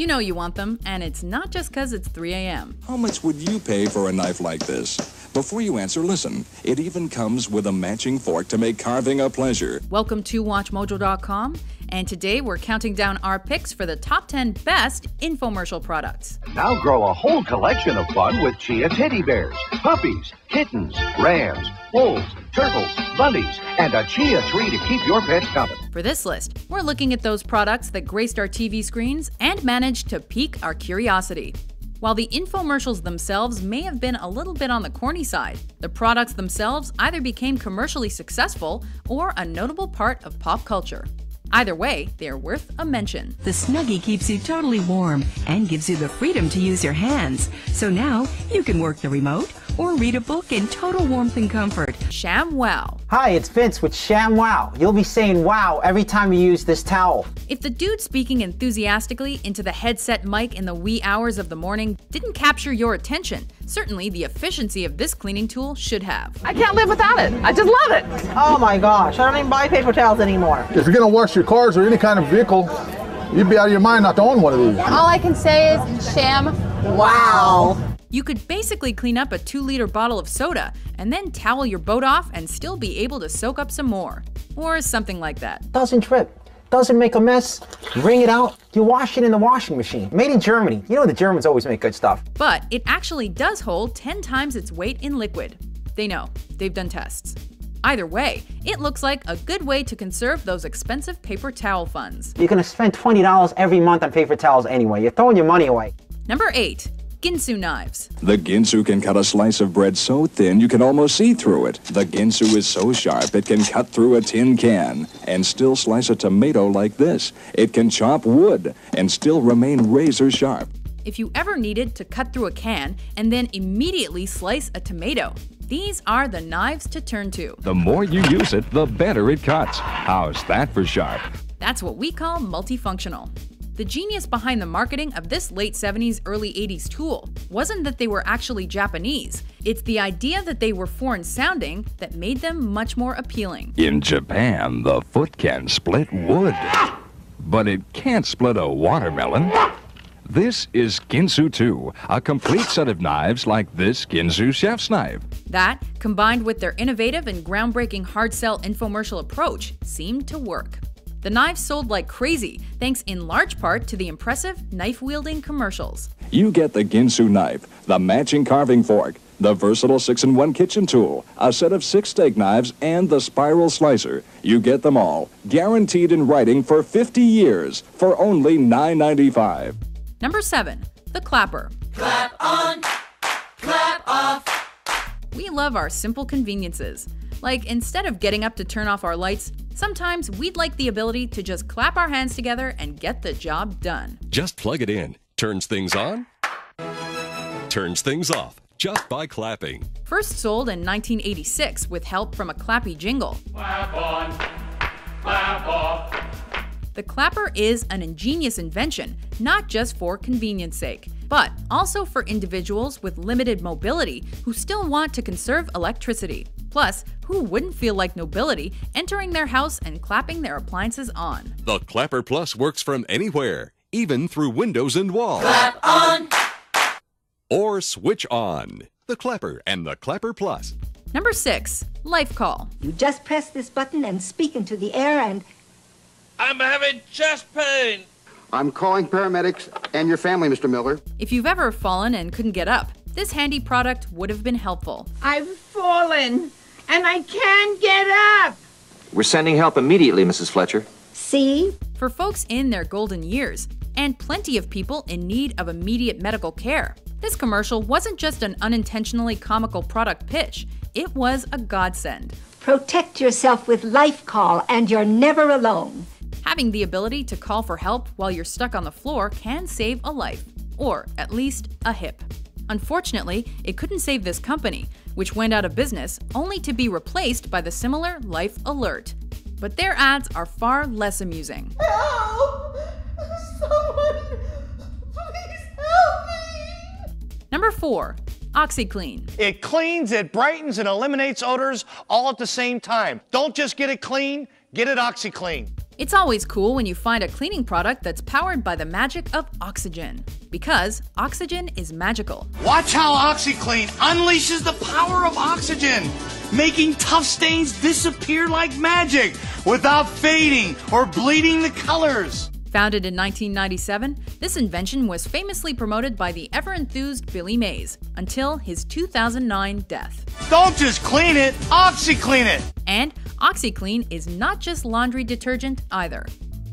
You know you want them, and it's not just because it's 3 a.m. How much would you pay for a knife like this? Before you answer, listen. It even comes with a matching fork to make carving a pleasure. Welcome to WatchMojo.com, and today we're counting down our picks for the top 10 best infomercial products. Now grow a whole collection of fun with Chia teddy bears, puppies, kittens, rams, wolves, turtles, bunnies, and a Chia tree to keep your pets company. For this list, we're looking at those products that graced our TV screens and managed to pique our curiosity. While the infomercials themselves may have been a little bit on the corny side, the products themselves either became commercially successful or a notable part of pop culture. Either way, they are worth a mention. The Snuggie keeps you totally warm and gives you the freedom to use your hands. So now you can work the remote or read a book in total warmth and comfort. ShamWow. Hi, it's Vince with ShamWow. You'll be saying wow every time you use this towel. If the dude speaking enthusiastically into the headset mic in the wee hours of the morning didn't capture your attention, certainly the efficiency of this cleaning tool should have. I can't live without it. I just love it. Oh my gosh, I don't even buy paper towels anymore. If you're gonna wash your cars or any kind of vehicle, you'd be out of your mind not to own one of these. All I can say is sham wow. You could basically clean up a 2 liter bottle of soda and then towel your boat off and still be able to soak up some more. Or something like that. Doesn't trip. Doesn't make a mess. You wring it out. You wash it in the washing machine. Made in Germany. You know the Germans always make good stuff. But it actually does hold 10 times its weight in liquid. They know. They've done tests. Either way, it looks like a good way to conserve those expensive paper towel funds. You're gonna spend $20 every month on paper towels anyway. You're throwing your money away. Number 8. Ginsu knives. The Ginsu can cut a slice of bread so thin you can almost see through it. The Ginsu is so sharp it can cut through a tin can and still slice a tomato like this. It can chop wood and still remain razor sharp. If you ever needed to cut through a can and then immediately slice a tomato, these are the knives to turn to. The more you use it, the better it cuts. How's that for sharp? That's what we call multifunctional. The genius behind the marketing of this late 70s, early 80s tool wasn't that they were actually Japanese. It's the idea that they were foreign sounding that made them much more appealing. In Japan, the foot can split wood, but it can't split a watermelon. This is Ginsu 2, a complete set of knives like this Ginsu chef's knife. That, combined with their innovative and groundbreaking hard sell infomercial approach, seemed to work. The knives sold like crazy, thanks in large part to the impressive knife wielding commercials. You get the Ginsu knife, the matching carving fork, the versatile 6 in 1 kitchen tool, a set of six steak knives, and the spiral slicer. You get them all, guaranteed in writing for 50 years, for only $9.95. Number 7. The Clapper. Clap on, clap off. We love our simple conveniences. Like, instead of getting up to turn off our lights, sometimes we'd like the ability to just clap our hands together and get the job done. Just plug it in. Turns things on, turns things off just by clapping. First sold in 1986 with help from a clappy jingle. Clap on, clap off. The clapper is an ingenious invention, not just for convenience sake, but also for individuals with limited mobility who still want to conserve electricity. Plus, who wouldn't feel like nobility entering their house and clapping their appliances on? The Clapper Plus works from anywhere, even through windows and walls. Clap on. Or switch on. The Clapper and the Clapper Plus. Number 6. Life Call. You just press this button and speak into the air and I'm having chest pain. I'm calling paramedics and your family, Mr. Miller. If you've ever fallen and couldn't get up, this handy product would have been helpful. I've fallen and I can't get up. We're sending help immediately, Mrs. Fletcher. See? For folks in their golden years, and plenty of people in need of immediate medical care, this commercial wasn't just an unintentionally comical product pitch, it was a godsend. Protect yourself with Life Call and you're never alone. Having the ability to call for help while you're stuck on the floor can save a life, or at least a hip. Unfortunately, it couldn't save this company, which went out of business only to be replaced by the similar Life Alert. But their ads are far less amusing. Help! Someone, please help me! Number 4. OxiClean. It cleans, it brightens, and eliminates odors all at the same time. Don't just get it clean, get it OxiClean. It's always cool when you find a cleaning product that's powered by the magic of oxygen. Because oxygen is magical. Watch how OxiClean unleashes the power of oxygen, making tough stains disappear like magic without fading or bleeding the colors. Founded in 1997, this invention was famously promoted by the ever enthused Billy Mays until his 2009 death. Don't just clean it, OxiClean it. And OxiClean is not just laundry detergent either.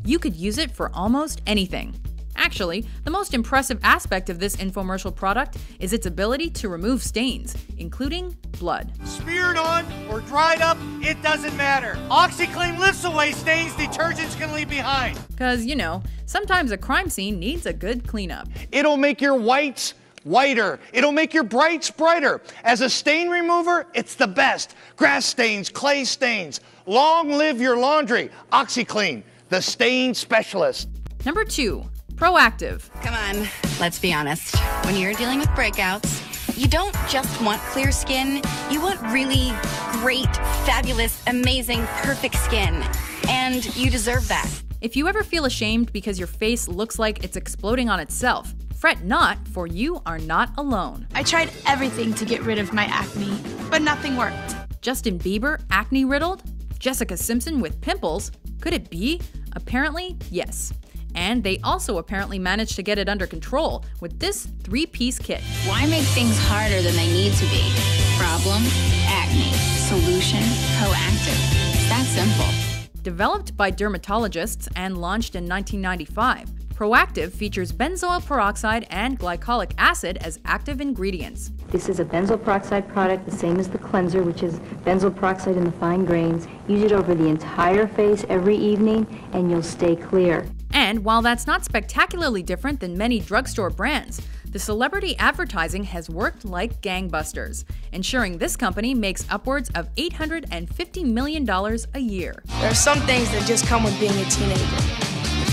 You could use it for almost anything. Actually, the most impressive aspect of this infomercial product is its ability to remove stains, including blood. Smeared on or dried up, it doesn't matter. OxiClean lifts away stains detergents can leave behind. Because, you know, sometimes a crime scene needs a good cleanup. It'll make your whites whiter. It'll make your brights brighter. As a stain remover, it's the best. Grass stains, clay stains. Long live your laundry. OxiClean, the stain specialist. Number two, Proactiv. Come on, let's be honest. When you're dealing with breakouts, you don't just want clear skin, you want really great, fabulous, amazing, perfect skin. And you deserve that. If you ever feel ashamed because your face looks like it's exploding on itself, fret not, for you are not alone. I tried everything to get rid of my acne, but nothing worked. Justin Bieber, acne riddled? Jessica Simpson with pimples? Could it be? Apparently, yes. And they also apparently managed to get it under control with this three piece kit. Why make things harder than they need to be? Problem, acne. Solution, Proactiv. It's that simple. Developed by dermatologists and launched in 1995, Proactiv features benzoyl peroxide and glycolic acid as active ingredients. This is a benzoyl peroxide product, the same as the cleanser, which is benzoyl peroxide in the fine grains. Use it over the entire face every evening, and you'll stay clear. And while that's not spectacularly different than many drugstore brands, the celebrity advertising has worked like gangbusters, ensuring this company makes upwards of $850 million a year. There are some things that just come with being a teenager.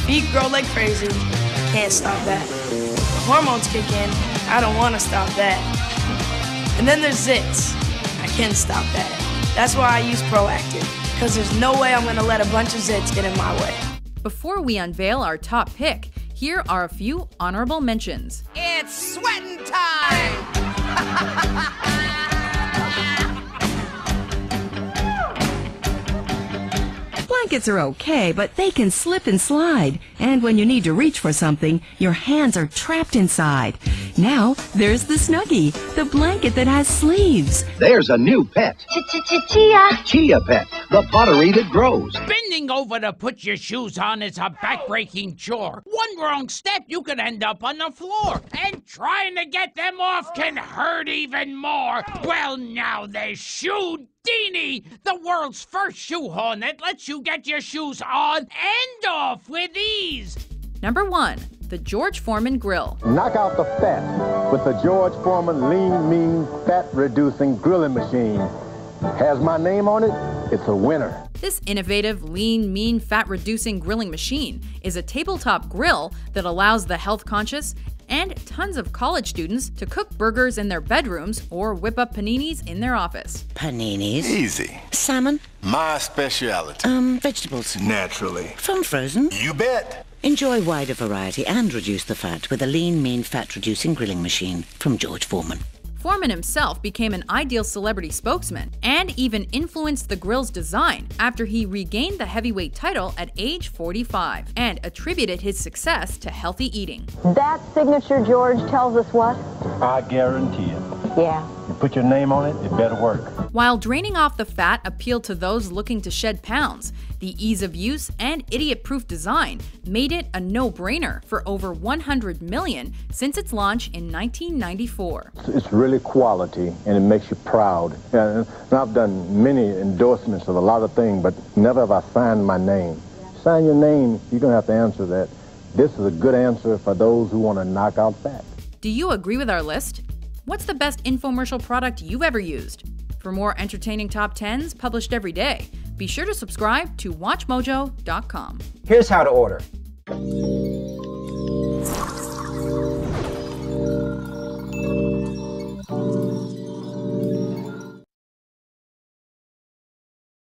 Feet grow like crazy, can't stop that. Hormones kick in, I don't want to stop that. And then there's zits, I can stop that. That's why I use Proactiv, because there's no way I'm going to let a bunch of zits get in my way. Before we unveil our top pick, here are a few honorable mentions. It's sweating time! Blankets are okay, but they can slip and slide. And when you need to reach for something, your hands are trapped inside. Now, there's the Snuggie, the blanket that has sleeves. There's a new pet. Chia. Chia Pet, the pottery that grows. Bending over to put your shoes on is a backbreaking chore. One wrong step, you could end up on the floor. And trying to get them off can hurt even more. Well, now there's Shoe Dini, the world's first shoe horn that lets you get your shoes on and off with ease. Number one, the George Foreman Grill. Knock out the fat with the George Foreman Lean Mean Fat Reducing Grilling Machine. Has my name on it? It's a winner. This innovative, lean, mean, fat reducing grilling machine is a tabletop grill that allows the health conscious and tons of college students to cook burgers in their bedrooms or whip up paninis in their office. Paninis? Easy. Salmon? My speciality. Um, vegetables? Naturally. From frozen? You bet. Enjoy wider variety and reduce the fat with a lean, mean, fat reducing grilling machine from George Foreman. Foreman himself became an ideal celebrity spokesman and even influenced the grill's design after he regained the heavyweight title at age 45 and attributed his success to healthy eating. That signature, George, tells us what? I guarantee it. Yeah. You put your name on it, it better work. While draining off the fat appealed to those looking to shed pounds, the ease of use and idiot-proof design made it a no-brainer for over 100 million since its launch in 1994. It's really quality and it makes you proud. And I've done many endorsements of a lot of things, but never have I signed my name. Sign your name, you're going to have to answer that. This is a good answer for those who want to knock out fat. Do you agree with our list? What's the best infomercial product you've ever used? For more entertaining top 10s published every day, be sure to subscribe to WatchMojo.com. Here's how to order.